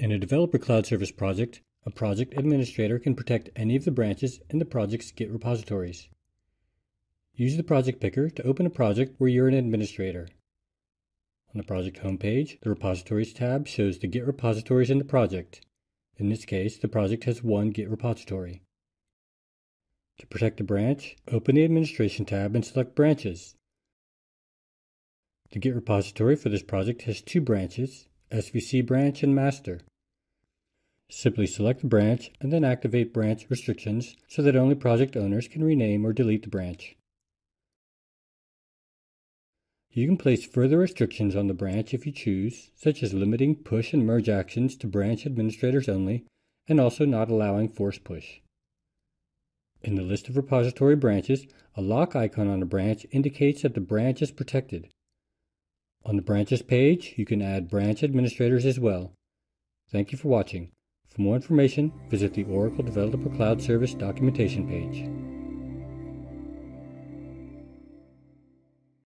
In a Developer Cloud Service project, a project administrator can protect any of the branches in the project's Git repositories. Use the Project Picker to open a project where you're an administrator. On the project homepage, the Repositories tab shows the Git repositories in the project. In this case, the project has one Git repository. To protect a branch, open the Administration tab and select Branches. The Git repository for this project has two branches, SVC branch and master. Simply select the branch and then activate branch restrictions so that only project owners can rename or delete the branch. You can place further restrictions on the branch if you choose, such as limiting push and merge actions to branch administrators only, and also not allowing force push. In the list of repository branches, a lock icon on a branch indicates that the branch is protected. On the branches page, you can add branch administrators as well. Thank you for watching. For more information, visit the Oracle Developer Cloud Service documentation page.